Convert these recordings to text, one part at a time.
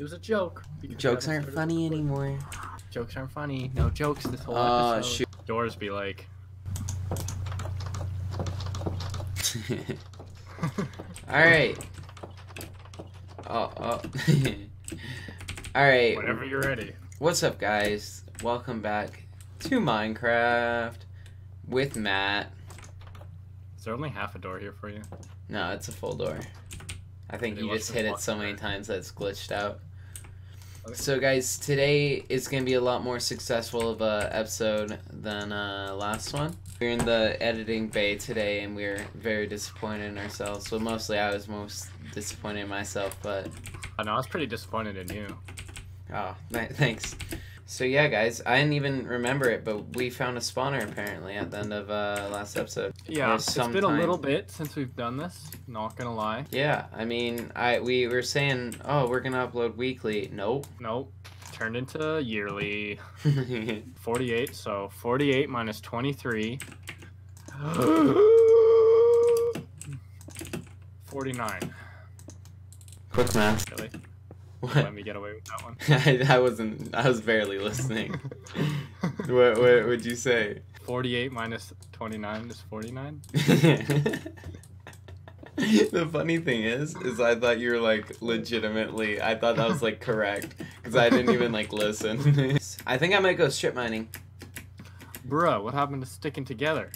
It was a joke. Jokes aren't funny anymore. Jokes aren't funny. No jokes this whole Oh, episode. shoot. Doors be like. Alright. Oh, oh. Alright. Whenever you're ready. What's up, guys? Welcome back to Minecraft with Matt. Is there only half a door here for you? No, it's a full door. I think Maybe you just hit it so many times that it's glitched out. Okay. So, guys, today is going to be a lot more successful of a episode than uh, last one. We're in the editing bay today, and we're very disappointed in ourselves. Well, mostly I was most disappointed in myself, but I know I was pretty disappointed in you. Oh, th- thanks. So yeah, guys, I didn't even remember it, but we found a spawner apparently at the end of uh, last episode. Yeah, it's been a little bit since we've done this. Not gonna lie. Yeah, I mean, I we were saying, oh, we're gonna upload weekly. Nope. Nope. Turned into yearly. 48. So 48 minus 23. 49. Quick math. Really? What? Let me get away with that one. I, I wasn't. I was barely listening. what, what would you say? 48 minus 29 is 49. the funny thing is, is I thought you were like legitimately. I thought that was like correct because I didn't even like listen. I think I might go strip mining. Bruh, what happened to sticking together?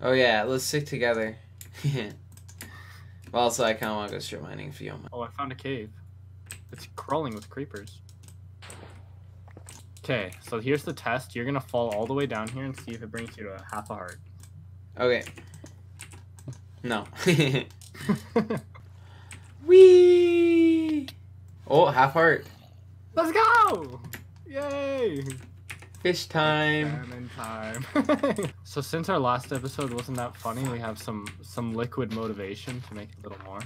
Oh yeah, let's stick together. well, also I kind of want to go strip mining if you don't mind. Oh, I found a cave. It's crawling with creepers. Okay, so here's the test. You're gonna fall all the way down here and see if it brings you to a half a heart. Okay. No. Wee. Oh, half heart. Let's go! Yay! Fish time. Salmon time. so since our last episode wasn't that funny, we have some some liquid motivation to make it a little more.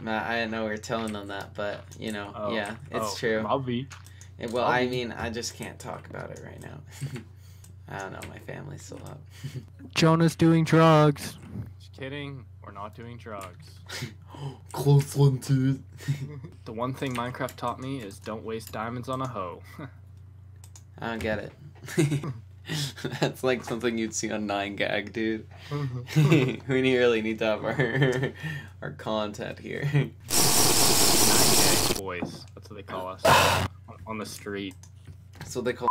Nah, I didn't know we were telling them that, but you know, Oh, yeah, it's oh, true. I'll be. Well, I'll I be- mean, I just can't talk about it right now. I don't know. My family's still up. Jonah's doing drugs. Just kidding. We're not doing drugs. Close one, dude. The one thing Minecraft taught me is don't waste diamonds on a hoe. I don't get it. That's like something you'd see on Nine Gag, dude. Mm-hmm. we need- really need to have our our content here. boys. That's what they call us on- the street. So they call.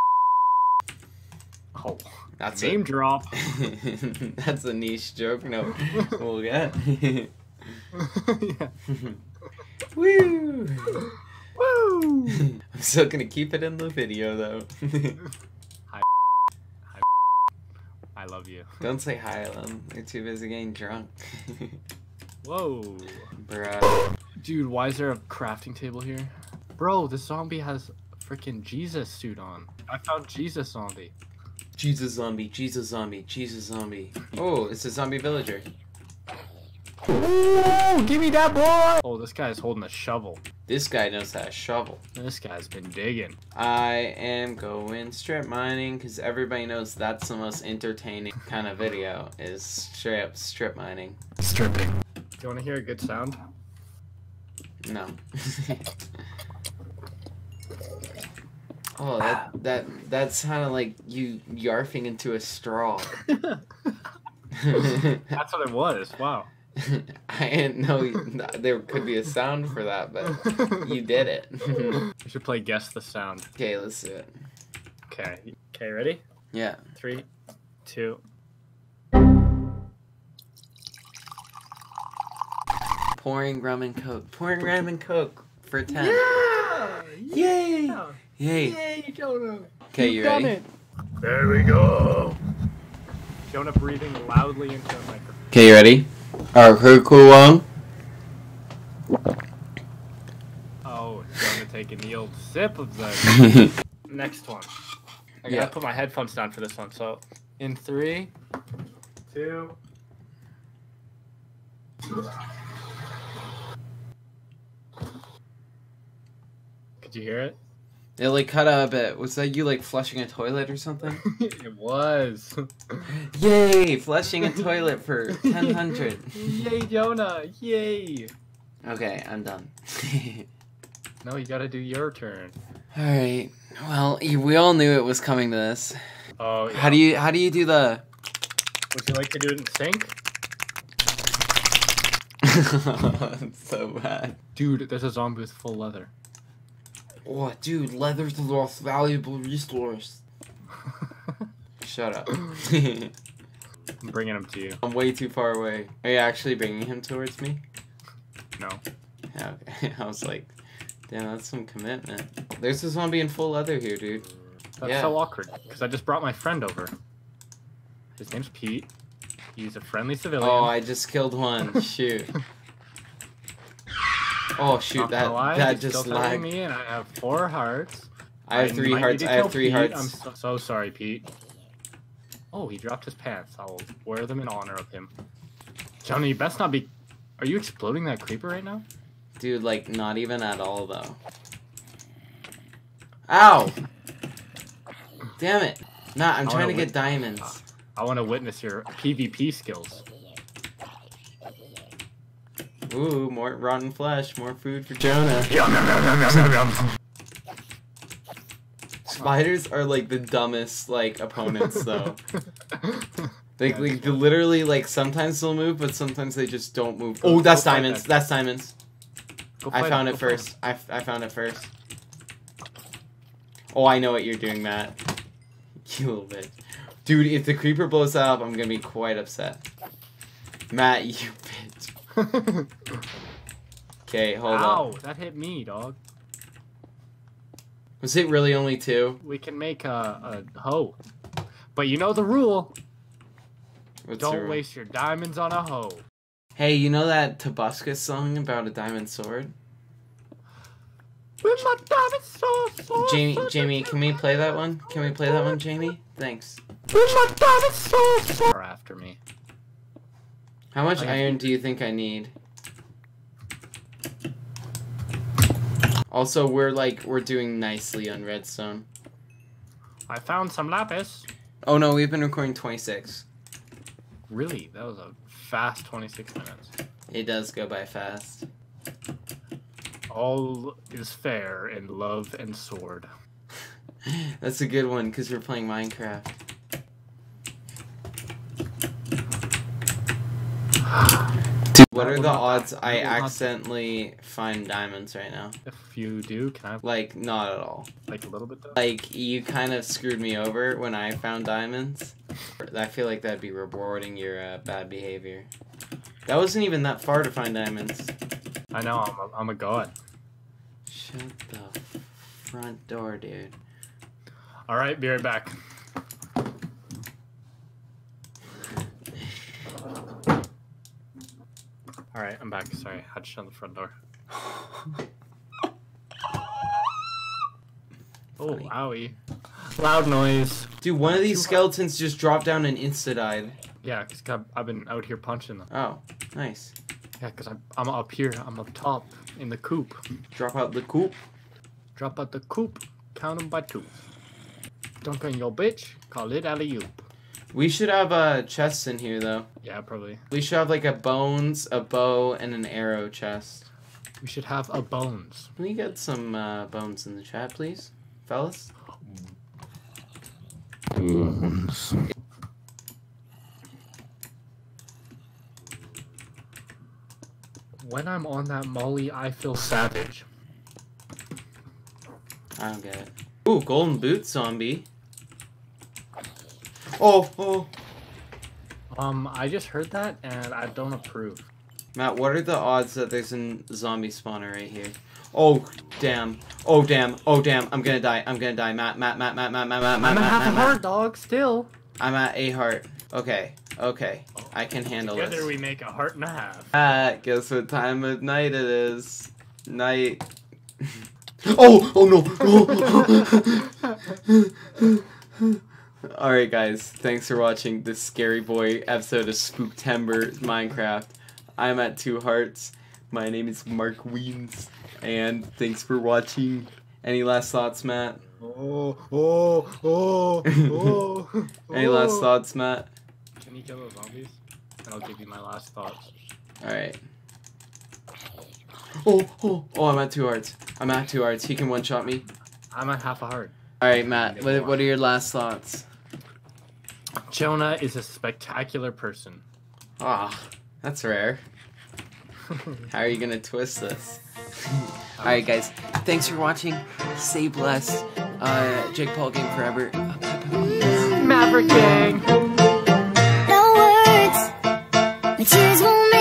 Oh, That's name it. drop. That's a niche joke. No, we'll get. yeah. Woo! Woo! I'm still gonna keep it in the video though. Hi, hi, I love you. Don't say hi, Ellen. You're too busy getting drunk. Whoa. Bruh. Dude, why is there a crafting table here? Bro, this zombie has a freaking Jesus suit on. I found Jesus zombie. Jesus zombie, Jesus zombie, Jesus zombie. Oh, it's a zombie villager. Ooh, give me that boy! Oh, this guy's holding a shovel. This guy knows how to shovel. This guy's been digging. I am going strip mining because everybody knows that's the most entertaining kind of video is straight up strip mining. Stripping. Do you want to hear a good sound? No. oh, that that that sounded like you yarfing into a straw. That's what it was. Wow. I didn't know there could be a sound for that, but you did it. We should play guess the sound. okay, let's do it. Okay. Okay, ready? Yeah. Three, two. Pouring rum and coke. Pouring rum and coke for 10. Yeah! Yay! Yay. Yay, Jonah! Okay, you Done ready? it. There we go. Jonah breathing loudly into a microphone. Okay, you ready? Alright, who cool long? Oh, Jonah taking the old sip of the next one. I gotta Yeah. put my headphones down for this one. So, in three, two. Could you hear it? It like cut out a bit. Was that you like flushing a toilet or something? it was. Yay! Flushing a toilet for 1000. Yay, Jonah! Yay! Okay, I'm done. No, you gotta do your turn. All right. Well, we all knew it was coming to this. Oh, yeah. How do you how do you do the? Would you like to do it in sync? That's so bad. Dude, there's a zombie with full leather. Oh, dude, leather's the most valuable resource. Shut up. I'm bringing him to you. I'm way too far away. Are you actually bringing him towards me? No. Okay. I was like, damn, that's some commitment. There's a zombie in full leather here, dude. That's Yeah. so awkward. Because I just brought my friend over. His name's Pete. He's a friendly civilian. Oh, I just killed one. Shoot. Oh shoot, Not that lie, that just lagged. me, and I have four hearts. I have three might hearts. I have three Pete. hearts. I'm so, so sorry, Pete. Oh, he dropped his pants. I will wear them in honor of him. Johnny, you best not be. Are you exploding that creeper right now? Dude, like not even at all though. Ow! Damn it. Nah, I'm I trying to get diamonds. I want to witness your PvP skills. Ooh, more rotten flesh, more food for Jonah. Yum, yum, yum, yum, yum, yum, yum. Spiders are like the dumbest like opponents though. They, like, true. literally like sometimes they'll move, but sometimes they just don't move. Go- Oh, that's diamonds. that. That's diamonds. I found it fight first. I, f- I found it first. Oh, I know what you're doing, Matt. You little bitch. Dude, if the creeper blows up, I'm gonna be quite upset. Matt, you bitch. Okay, hold Ow, up. that hit me, dog. Was it really only two? We can make a, a hoe. But you know the rule. What's Don't the- waste your diamonds on a hoe. Hey, you know that Tabasca song about a diamond sword? With my diamond sword, sword, Jamie, Jamie, can we play that one? Can we play that one, Jamie? Thanks. With my diamond sword, sword. After me. How much I iron do you think I need? Also, we're like we're doing nicely on redstone. I found some lapis. Oh no, we've been recording 26. Really, that was a fast 26 minutes. It does go by fast. All is fair in love and sword. That's a good one because we're playing Minecraft. Dude, what are the odds I accidentally find diamonds right now? If you do, can I Like, not at all. like a little bit though? Like, you kind of screwed me over when I found diamonds. I feel like that'd be rewarding your uh, bad behavior. That wasn't even that far to find diamonds. I know, I'm a, I'm a god. Shut the front door, dude. Alright, be right back. Alright, I'm back. Sorry, I had to shut the front door. Oh, owie. Loud noise. Dude, one of these skeletons just dropped down and insta died. Yeah, because I've, I've been out here punching them. Oh, nice. Yeah, because I'm, I'm up here. I'm up top in the coop. Drop out the coop. Drop out the coop. Count them by two. Dunk on your bitch. Call it alley oop. We should have uh, chests in here, though. Yeah, probably. We should have like a bones, a bow, and an arrow chest. We should have a bones. Can we get some uh, bones in the chat, please, fellas? Bones. When I'm on that molly, I feel savage. I don't get it. Ooh, golden boot zombie. Oh, oh. Um, I just heard that and I don't approve. Matt, what are the odds that there's a zombie spawner right here? Oh, damn. Oh, damn. Oh, damn. I'm gonna die. I'm gonna die. Matt, Matt, Matt, Matt, Matt, Matt, Matt, Matt, I'm a Matt, half a Matt, Matt. heart dog still. I'm at a heart. Okay, okay. I can handle Together this. we make a heart and a half. Ah, guess what time of night it is? Night. oh, oh no. Alright guys, thanks for watching this Scary Boy episode of Spooktember Minecraft. I'm at Two Hearts. My name is Mark Weens, and thanks for watching. Any last thoughts, Matt? Oh, oh, oh, oh. Any last oh. thoughts, Matt? Can you kill those zombies? And I'll give you my last thoughts. Alright. Oh, oh, oh, I'm at two hearts. I'm at two hearts. He can one shot me. I'm at half a heart. All right, Matt. What, what are your last thoughts? Jonah is a spectacular person. Ah, that's rare. How are you gonna twist this? All right, guys. Thanks for watching. Stay blessed. Uh, Jake Paul game forever. Maverick Gang! No words, my tears won't